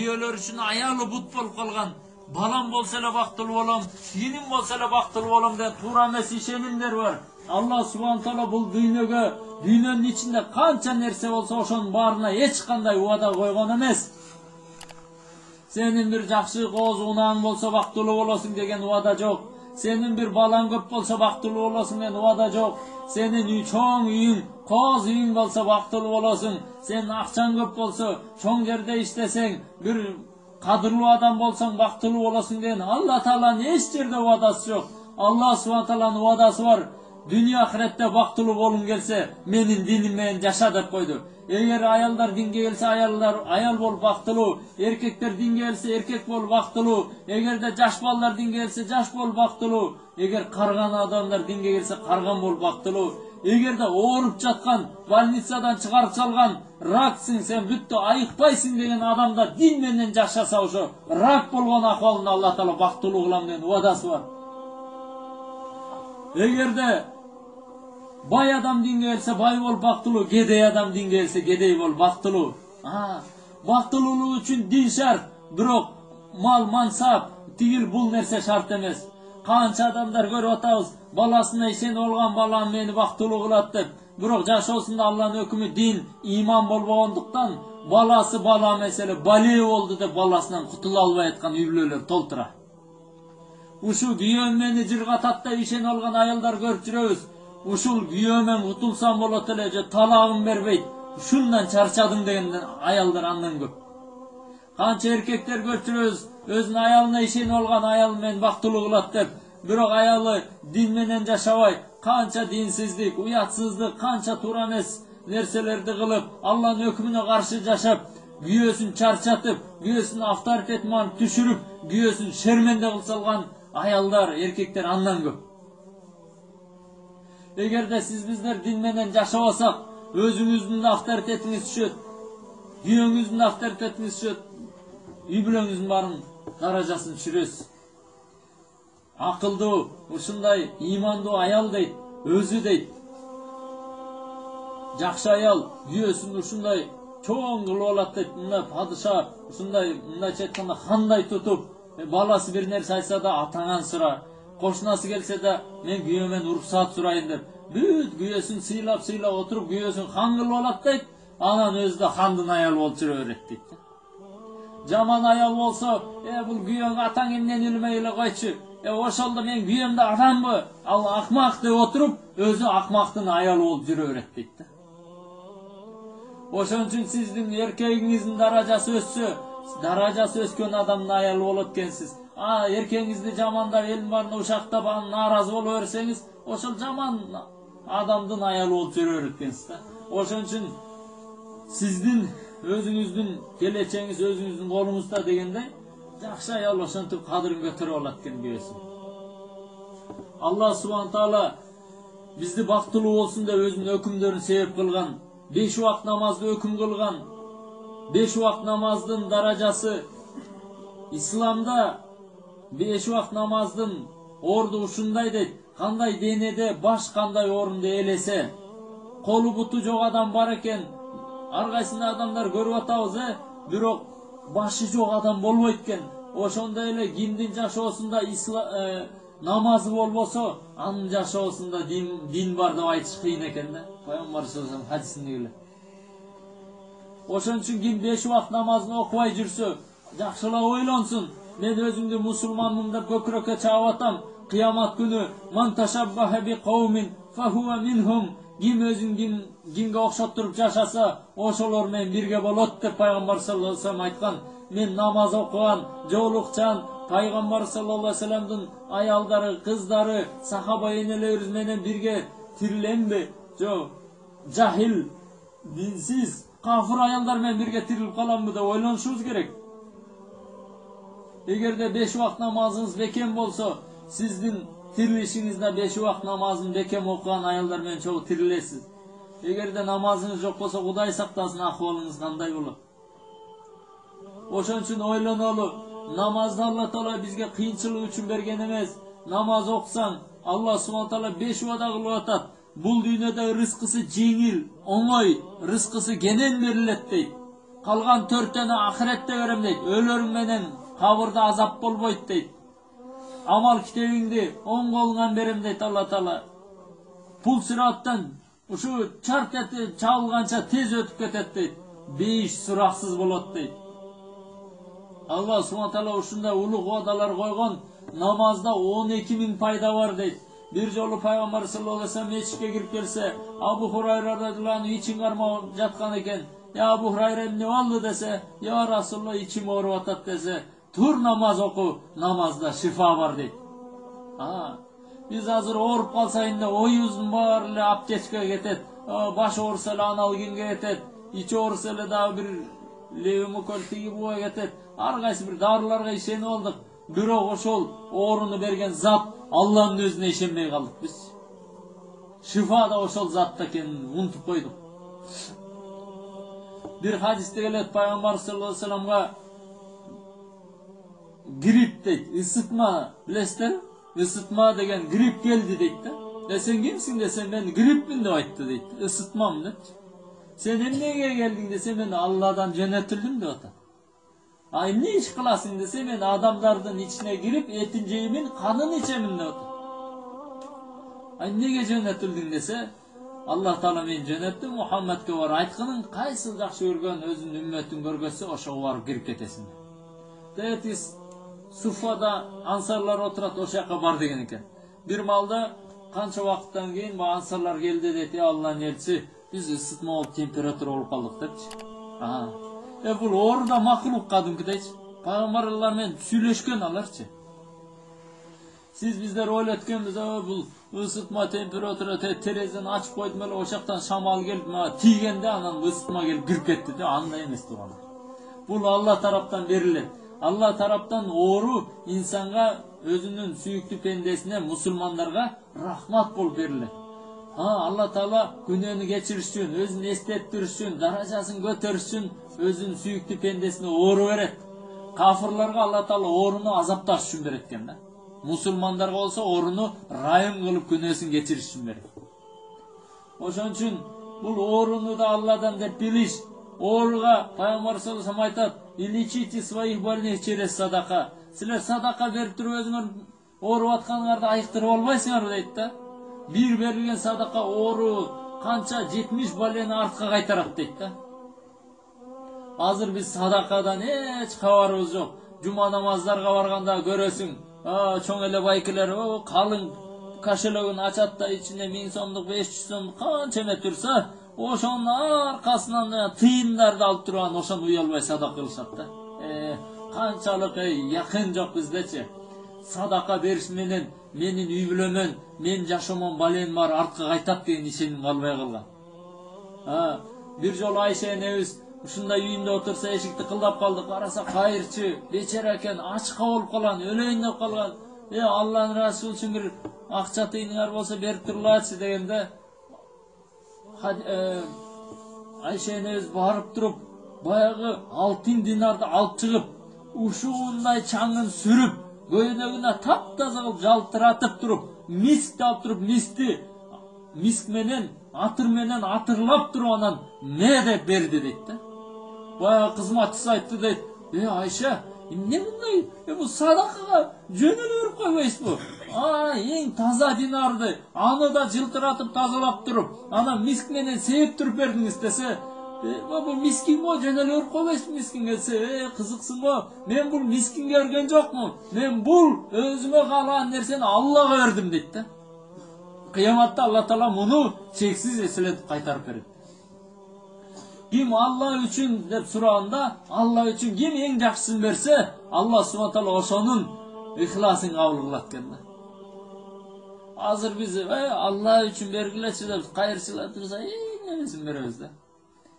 күйөөлөр үчүн аялы бут болуп калган балам болсо эле бактылуу болом иним болсо эле бактылуу болом деген туура эмес ишенимдер бар алла субхан таала бул дүйнөгө дүйнөнүн ичинде канча нерсе болсо ошонун баарына эч кандай убада койгон эмес сенин бир жакшы кооз унаң болсо болосуң деген убада жок сенин бир балаң көп болсо бактылуу болосуң деген убада жок сенин чоң үйүң кооз үйүң болсо бактылуу болосуң сенин акчаң көп болсо чоң жерде иштесең бир кадырлуу адам болсоң бактылуу болосуң деген алла тааланын эч жерде убадасы жок алла субхан тааланын убадасы бар дүнүйө акыретте бактылуу болгуң келсе менин диним менен жаша деп койду эгер аялдар динге келсе аялдар аял болуп бактылуу эркектер динге келсе эркек болуп бактылуу эгерде жаш балдар динге келсе жаш болуп бактылуу эгер карган адамдар динге келсе карган болуп бактылуу эгерде ооруп жаткан больницадан чыгарып салган раксың сен бүттү айыкпайсың деген адамда дин менен жашаса ошо рак болгон акыбалында алла таала бактылуу кылам деген убадасы бар. Эгерде бай адам динге келсе бай болуп бактылуу кедей адам динге келсе кедей болуп бактылуу бактылуулук үчүн дин шарт. Бирок мал мансап тигил бул нерсе шарт эмес канча адамдар көрүп атабыз баласына ишенип алган балам мени бактылуу кылат деп бирок жашоосунда алланын өкүмү дин ыйман болбогондуктан баласы бала эмес эле бале болду деп баласынан кутула албай аткан үй бүлөлөр толтура ушул күйөөм мени жыргатат деп ишенип алган аялдар көрүп жүрөбүз ушул күйөөмөн кутулсам болот эле же талагым бербейт ушундан чарчадым деген аялдар андан көп канча эркектер көрүп жүрөбүз өзүнүн аялына ишенип алган аялы менен бактылуу кылат деп бирок аялы дин менен жашабай канча динсиздик уятсыздык канча туура эмес нерселерди кылып алланын өкүмүнө каршы жашап күйөөсүн чарчатып күйөөсүнүн авторитетин алып түшүрүп күйөөсүн шерменде кылып салган аялдар эркектер андан көп эгерде сиз биздер дин менен жашабасак өзүңүздүн да авторитетиңиз түшөт күйөөңүздүн авторитетиңиз түшөт үй бүлөңүздүн баарын даражасын түшүрөсүз акылдуу ушундай ыймандуу аял дейт өзү дейт жакшы аял күйөөсүн ушундай чоң кылып алат дейт мындай падыша ушундай мындайча айтканда хандай тутуп баласы бир нерсе айтса да атаңан сура кошунасы келсе да мен күйөөмөн уруксаат сурайын деп бүт күйөөсүн сыйлап сыйлап отуруп күйөөсүн хан кылып алат дейт анан өзү да хандын аялы болуп жүрө берет дейт жаман аял болсо э бул күйөөң атаң билмей эле койчу э ошол да менин күйөөм да адамбы ал акмак деп отуруп өзү акмактын аялы болуп жүрө берет дейт да ошон үчүн сиздин эркегиңиздин даражасы өссө даражасы өскөн адамдын аялы болот экенсиз а эркегиңизди жамандап элдин баарына ушактап анан нааразы боло берсеңиз ошол жаман адамдын аялы болуп жүрө берет экенсиз да ошон үчүн сиздин өзүңүздүн келечегиңиз өзүңүздүн колуңузда дегендей жакшы аял ошентип кадырын көтөрүп алат экен күйөөсүн алла субхан таала бизди бактылуу болсун деп өзүнүн өкүмдөрүн себеп кылган беш убакт намазды өкүм кылган беш убакт намаздын даражасы исламда беш убакт намаздын орду ушундай дейт кандай денеде баш кандай орунду ээлесе колу буту жок адам бар экен ар кайсында адамдар көрүп атабыз э бирок башы жок адам болбойт экен ошондой эле кимдин жашоосунда намазы болбосо анын жашоосунда дин, дин бар деп айтыш кыйын экен да пайгамбар саллаллаху ошон үчүн ким беш убакт намазын окубай жүрсө жакшылап ойлонсун мен өзүмдү мусулманмын деп көкүрөккө чаап атам кыямат күнү ким өзүн ким кимге окшоттуруп жашаса ошолор менен бирге болот деп пайгамбар саллаллаху алейхи вассалам айткан мен намаз окуган жоолукчан пайгамбар саллаллаху алейхи вассаламдын аялдары кыздары сахаба энелерибиз менен бирге тириленби жок жахил динсиз кафыр аялдар менен бирге тирилип каламбы деп ойлонушубуз керек эгерде беш убакт намазыңыз бекем болсо сиздин тирилишиңизде беш убакт намазын бекем окуган аялдар менен чогуу тирилесиз эгерде намазыңыз жок болсо кудай сактасын акыбалыңыз кандай болот ошон үчүн ойлонолу намазды алла таала бизге кыйынчылык үчүн берген эмес намаз окусаң алла субхан таала беш убада кылып атат бул дүйнөдө рызкысы жеңил оңой рызкысы кенен берилет дейт калган төртөөнү ахиретте берем дейт өлөрүң менен кабырда азап болбойт дейт амал китебиңди оң колуңан берем дейт алла таала пул сираттан ушу чарт этип чабылганча тез өтүп кетет дейт бейиш сураксыз болот дейт алла субхана таала ушундай улуг убадалар койгон намазда он эки миң пайда бар дейт бир жолу пайгамбар саллаллаху алейхи вассалам мечитке кирип келсе абу хурайра радиаллаху ичин кармап жаткан экен я абу хурайра эмне болду десе я расулалла ичим ооруп атат десе тур намаз оку намазда шифа бар дейт биз азыр ооруп калсайын деп оюбуздун баары эле аптечкага кетет баш ооруса эле аналгинге кетет ичи ооруса эле дагы бир левомокол тиги буга кетет ар кайсы бир дарыларга ишенип алдык бирок ошол ооруну берген зат алланын өзүнө ишенбей калдык биз шифа да ошол затта экенин унутуп койдук бир хадисте келет пайгамбар саллаллаху алейхи вассаламга грипп дейт ысытма билесиздерби ысытма деген грипп келди дейт да е сен кимсиң десе мен гриппмин деп айтты дейт ысытмам депчи сен эмнеге келдиң десе мен алладан жөнөтүлдүм деп атат а эмне иш кыласың десе мен адамдардын ичине кирип этин жеймин канын ичемин деп атат а эмнеге жөнөтүлдүң десе аллах таала мени жөнөттү мухаммадке бар айткынын кайсыл жакшы көргөн өзүнүн үммөтүн көргөзсө ошого барып кирип кетесиң деп суфада ансарлар отурат ошол жака бар деген экен бир маалда канча убакыттан кийин баягы ансарлар келди дейт э алланын элчиси биз ысытма болуп температура болуп калдык депчи э бул оору да макулук кадимкидейчи пайгамбарлар менен сүйлөшкөн аларчы сиз биздер ойлойт экенбиз бул ысытма температура терезени ачып койдум эле ошол жактан шамал келип мага тийгенде анан ысытма келип кирип кетти деп андай эмес туугандар бул алла тараптан берилет алла тараптан оору инсанга өзүнүн сүйүктүү пендесине мусулмандарга рахмат болуп берилет алла таала күнөөнү кечириш үчүн өзүн эстеттириш үчүн даражасын көтөрүш үчүн өзүнүн сүйүктүү пендесине оору берет кафырларга алла таала ооруну азапташ үчүн берет экен да мусулмандарга болсо ооруну райым кылып күнөөсүн кечириш үчүн берет ошон үчүн бул ооруну да ооруга пайгамбар саллаллаху айтат и лечите своих больных через садака силер садака берип туруп өзүңөр ооруп атканыңарды айыктырып албайсыңарбы дейт да. Бир берилген садака оору канча жетимиш балени артка кайтарат дейт да азыр биз садакадан эч кабарыбыз жок жума намаздарга барганда көрөсүң чоң эле байкелер калың кошелегин ачат да ичинде миң сомдук беш жүз сомдук канча эме турса тыйындарды алып туруп анан ошону уялбай садака кылышат да канчалык якын жок биздечи садака бериш менен менин үй бүлөмөн менин жашоомон баленин баары артка кайтат деген ишеним калбай калган бир жолу айша энебиз ушундай үйүндө отурса эшикти кылдап калды караса кайырчы бечара экен ачка болуп калган өлөйүн деп калган э алланын расулу үчүн бир акча тыйыныңар болсо берип тургулачы дегенде айша энебиз барып туруп баягы алтын динарды алып чыгып ушундай чаңын сүрүп көйнөгүнө таптаза кылып жалтыратып туруп мискти алып туруп мискти миск менен атыр менен атырлап туруп анан ме деп берди дейт да баягы кызматчысы айтты дейт э айша эмне мындай бул садакага жөн эле берип койбойсузбу эң таза динарды аны да жылтыратып тазалап туруп анан миск менен сээп туруп бердиңиз десе бул мискин го жөн эле берип койбойсузбу мискинге десе э кызыксың го мен бул мискинге берген жокмун мен бул өзүмө каалаган нерсени аллага бердим дейт да. Кыяматта алла таала муну чексиз эселетип кайтарып берет ким алла үчүн деп сураганда алла үчүн ким эң жакшысын берсе алла субхана таала ошонун ыхласын кабыл кылат экен азыр алла үчүн бергилечи деп кайырчылар турса эмесин беребиз да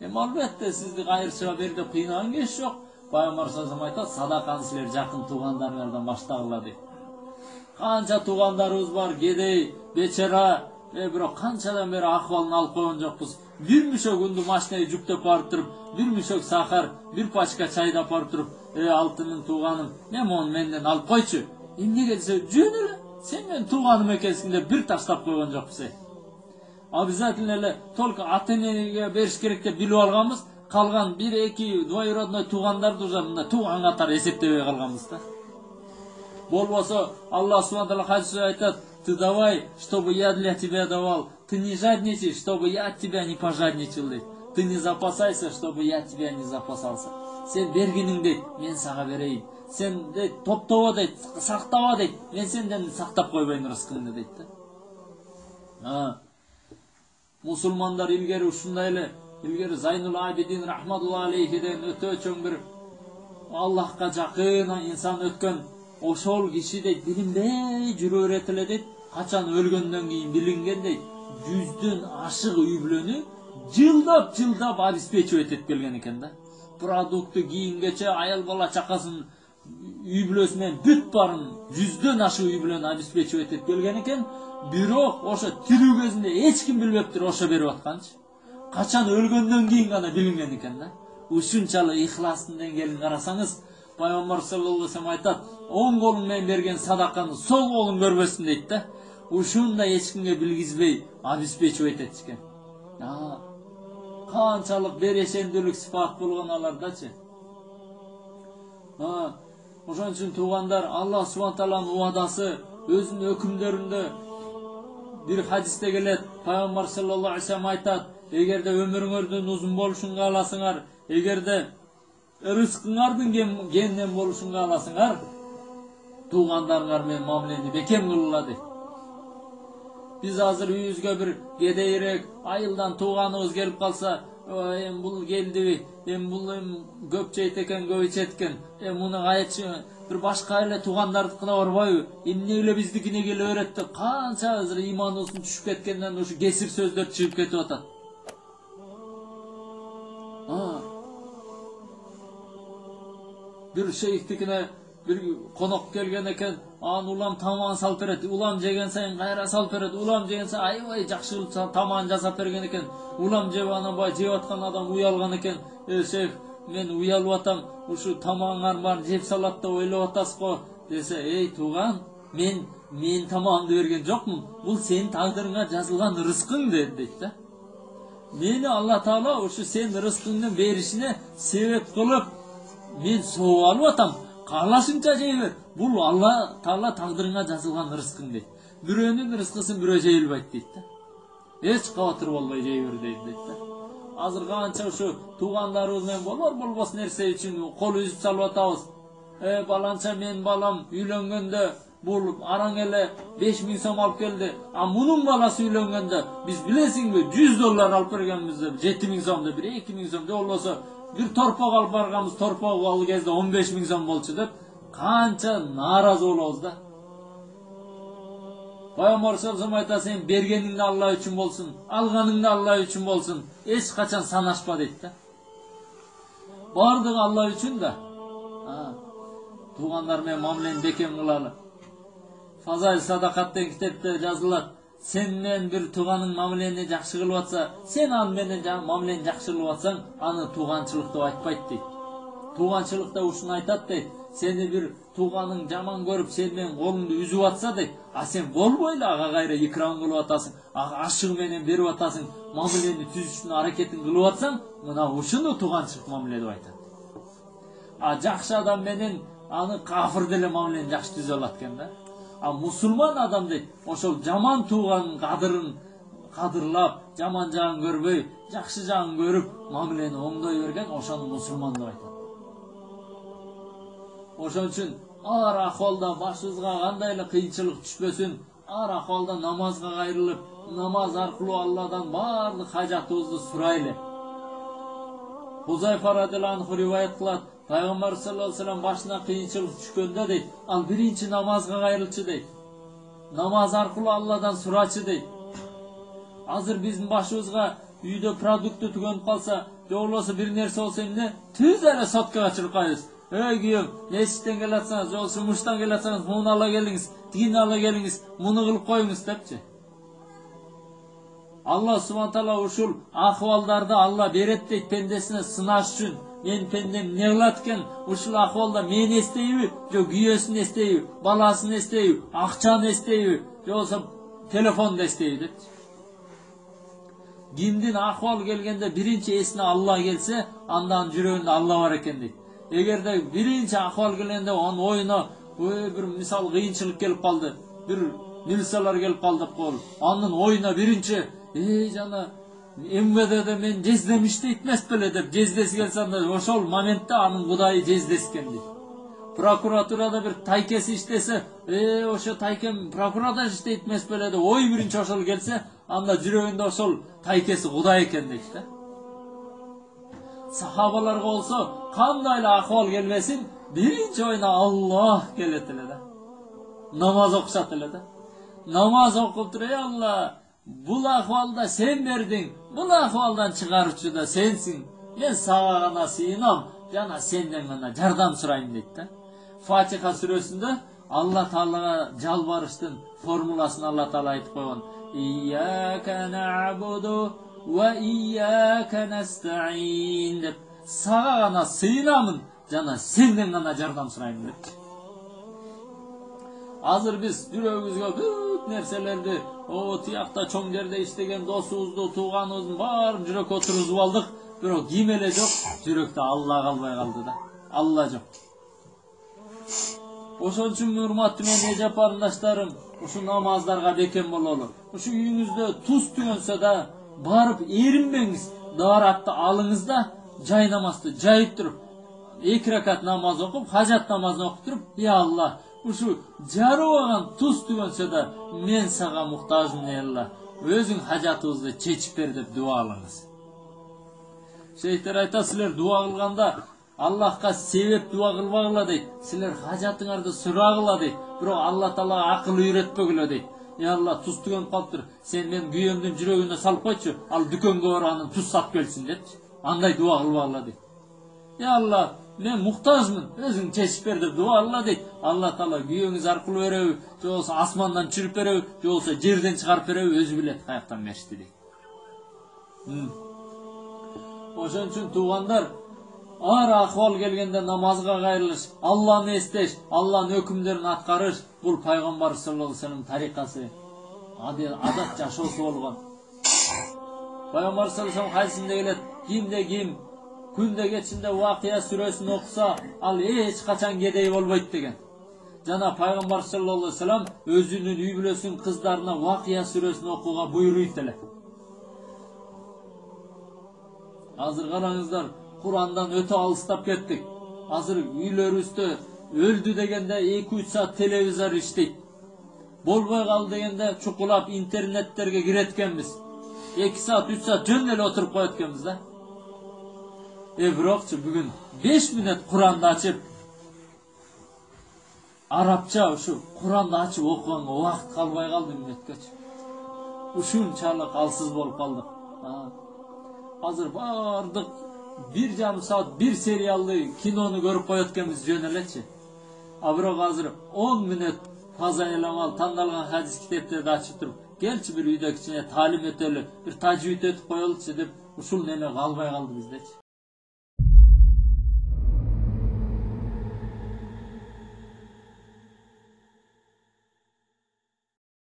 эми албетте сизди кайырчыга бер деп кыйнаган кез жок пайгамбар саллаллаху айтат садаканы силер жакын туугандарыңардан баштагыла дейт канча туугандарыбыз бар кедей бечара э бирок канчадан бери акыбалын алып койгон жокпуз бир мүшөк унду машинеге жүктөп барып туруп бир мүшөк сахар бир пачка чайды алып барып туруп э алтыным тууганым эми мону менден алып койчу эмнеге десе жөн эле менин тууганым экенсиң деп бир таштап койгон жокпуз э обязательно эле только ата энеге бериш керек деп билип алганбыз калган бир эки двоюродной туугандарды уже мындай тууган катары эсептебей калганбыз да болбосо аллах субхана тағала хадисте айтат ты давай чтобы я для тебя давал ты не жадничай чтобы я от тебя не пожадничал дейт ты не запасайся чтобы я тебя не запасался сен бергиниң дейт мен сага берейин сен дейт топтобо дейт сактаба дейт мен сенден сактап койбойм рызкыңды дейт да. Мусулмандар илгери ушундай эле илгери зайнул абидин рахматулла өтө чоң бир аллахка жакын инсан өткөн ошол киши дейт билинбей жүрө берет эле дейт качан өлгөндөн кийин билинген дейт жүздөн ашык үй бүлөнү жылдап жылдап обеспечивать этип келген экен да. Продукты кийимгече аял бала чакасын үй бүлөсү менен бүт баарын жүздөн ашык үй бүлөнү обеспечивать этип келген экен бирок ошо тирүү кезинде эч ким билбептир ошо берип атканчы качан өлгөндөн кийин гана билинген экен да ушунчалык ыхластын деңгээлин карасаңыз пайгамбар саллаллаху алейхи вассалам айтат оң колуң менен берген садаканы сол колуң көрбөсүн дейт да ушуну да эч кимге билгизбей обеспечивать этишкен канчалык берешендүүлүк сыпат болгон алардачы ошон үчүн туугандар аллах субхана тааланын убадасы өзүнүн өкүмдөрүндө бир хадисте келет пайгамбар саллаллаху алейхи вассалам айтат эгерде өмүрүңөрдүн узун болушун кааласаңар эгерде рызкыңардын кеңинен болушун кааласаңар туугандарыңар менен мамилени бекем кылгыла дейт биз азыр үйүбүзгө бир кедейирээк айылдан тууганыбыз келип калса эми бул келдиби эми бул эми көп жейт экен көп ичет экен эми муну айтчы бир башка эле туугандардыкына барбайбы эмне эле биздикине келе берет деп канча азыр ыйманыбыздын түшүп кеткенден ушу кесир сөздөр чыгып кетип атат. Бир шейхтикине бир конок келген экен анан улам тамагын салып берет улам жеген сайын кайра салып берет улам жеген сайын аябай жакшы кылып тамагын жасап берген экен улам жеп анан баягы жеп аткан адам уялган экен э шейх мен уялып атам ушу тамагыңардын баарын жеп салат деп ойлоп атасыз го десе эй тууган мен менин тамагымды берген жокмун бул сенин тагдырыңа жазылган рызкың дейт да мени алла таала ушу сенин рызкыңдын беришине себеп кылып мен сооп алып атам каалашыңча жей бер бул алла таала тагдырыңа жазылган рызкың дейт бирөөнүн рызкысын бирөө жей албайт дейт да эч кабатыр болбой жей бер дейт дейт да азыр канча ушу туугандарыбыз менен болор болбос нерсе үчүн кол үзүп салып атабыз э баланча менин балам үйлөнгөндө бул араң эле беш миң сом алып келди а мунун баласы үйлөнгөндө биз билесиңби жүз доллар алып бергенбиз деп жети миң сом деп бир эки миң сом же болбосо бир торпок алып барганбыз торпогу ал кезде он беш миң сом болчу деп канча нааразы болобуз да пайгамбар саллаллаху айтат сен бергениң да алла үчүн болсун алганың да алла үчүн болсун эч качан санашпа дейт да баардыгы алла үчүн да туугандар менен мамилени бекем кылалы фазаил садакат деген китепте жазылат сен менен бир тууганың мамилени жакшы кылып атса сен аны менен мамилени жакшы кылып атсаң аны тууганчылык деп айтпайт дейт тууганчылыкта ушуну айтат дейт сени бир тууганың жаман көрүп сен менен колуңду үзүп атса дейт а сен болбой эле ага кайра икрам кылып атасың ага ашыгы менен берип атасың мамилени түзүштүн аракетин кылып атсаң мына ушуну тууганчылык мамиле деп айтат а жакшы адам менен аны кафыр деле мамилени жакшы түзө алат экен да а мусулман адам дейт ошол жаман тууганын кадырын кадырлап жаман жагын көрбөй жакшы жагын көрүп мамилени оңдой берген ошону мусулман деп айтат ошон үчүн ар акыбалда башыбызга кандай эле кыйынчылык түшпөсүн ар акыбалда намазга кайрылып намаз аркылуу алладан баардык хажатыбызды сурайлы. Хузайфа радиаллаху риваят кылат. Пайгамбар саллаллаху алейхи вассалам башына кыйынчылык түшкөндө дейт ал биринчи намазга кайрылчу дейт намаз аркылуу алладан сурачу дейт азыр биздин башыбызга үйдө продукты түгөнүп калса же болбосо бир нерсе болсо эмне түз эле соткага чуркайбыз эй күйөөм мечиттен келатсаңыз же болбосо жумуштан келатсаңыз муну ала келиңиз тигини ала келиңиз муну кылып коюңуз депчи алла субхана таала ушул акыбалдарды алла берет дейт пендесине сынаш үчүн менин пендем эмне кылат ушул акыбалда мени эстейби же күйөөсүн эстейби баласын эстейби акчаны эстейби же болбосо телефонду эстейби депчи кимдин акыбалы келгенде биринчи эсине алла келсе андан жүрөгүндө алла бар экен дейт эгерде биринчи акыбал келгенде анын оюна ой бир мисалы кыйынчылык келип калды бир милициялар келип калды деп коелу анын оюна биринчи эй жана мвдде мен жездем иштейт эмес беле деп жездеси келсе анда ошол моментте анын кудайы жездеси экен дейт прокуратурада бир тайкеси иштесе э ошо тайкем прокуратурада иштейт эмес беле деп ой биринчи ошол келсе анда жүрөгүндө ошол тайкеси кудай экен дейт да сахабаларга болсо кандай эле акыбал келбесин биринчи оюна аллах келет эле да намаз окушат эле да намаз окуп туруп эй алла бул акыбалда сен бердиң бул акыбалдан чыгаруучу да сенсиң мен сага гана сыйынам жана сенден гана жардам сурайм дейт да фатиха сүрөсүндө алла таалага жалбарыштын формуласын алла таала айтып койгон ияка набуду ва ияка деп сага гана сыйынамын жана сенден гана жардам сурайм депчи азыр биз жүрөгүбүзгө бүт нерселерди о тиякта чоң жерде иштеген досубузду тууганыбыздын баарын жүрөккө отургузуп алдык бирок ким эле жок жүрөктө алла калбай калды да алла жок ошон үчүн урматтуу менин эже апарындаштарым ушу намаздарга бекем бололу ушу үйүңүздө туз түгөнсө да барып эринбеңиз дааратты алыңыз да жай намазды жайып туруп эки ракат намаз окуп хажат намазын окуп туруп я алла ушу жарыбаган туз түгөнсө да мен сага муктажмын ey алла өзүң хажатыбызды чечип бер деп дуа кылыңыз шейхтер айтат силер дуа кылганда аллахка себеп дуа кылбагыла дейт силер хажатыңарды сурагыла дейт бирок алла таалага акыл үйрөтпөгүлө дейт ey алла туз түгөнүп калыптыр сен менин күйөөмдүн жүрөгүнө салып койчу ал дүкөнгө барып анан туз сатып келсин депчи андай дуа кылбагыла дейт ey алла мен муктажмын өзүң чечип бер деп дуа кылгыла дейт алла таала күйөөңүз аркылуу береби же болбосо асмандан түшүрүп береби же болбосо жерден чыгарып береби өзү билет каяктан беришти дейт ошон үчүн туугандар ар акыбал келгенде намазга кайрылыш алланы эстеш алланын өкүмдөрүн аткарыш бул пайгамбар саллаллаху алейхи вассалам тарикасы адат жашоосу болгон пайгамбар саллаллаху алейхи вассалам кайсында келет кимде ким күндө кечинде вакыя сүрөсүн окуса ал эч качан кедей болбойт деген жана пайгамбар саллаллаху алейхи вассалам өзүнүн үй бүлөсүнүн кыздарына вакыя сүрөсүн окууга буйруйт эле азыр караңыздар курандан өтө алыстап кеттик азыр үйлөрүбүздө өлдү дегенде эки үч саат телевизор иштейт болбой калды дегенде чукулап интернеттерге кирет экенбиз эки саат үч саат жөн эле отуруп коет да э бирокчу бүгүн беш мүнөт куранды ачып арабча ушу куранды ачып окуганга убакыт калбай калды мүнөткөчү ушунчалык алсыз болуп калдык азыр баардык бир жарым саат бир сериалды кинону көрүп коет экенбиз жөн элечи а бирок азыр он мүнөт фазаиламал тандалган хадис китептерди ачып туруп келчи бир үйдө кичине таалим өтөлү бир тажвид өтүп коелучу деп ушул неме калбай калды биздечи